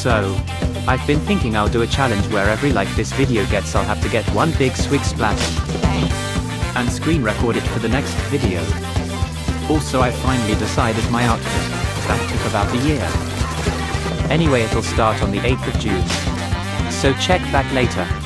So, I've been thinking I'll do a challenge where every like this video gets I'll have to get one big swig splash and screen record it for the next video. Also I finally decided my outfit, that took about a year. Anyway it'll start on the 8th of June. So check back later.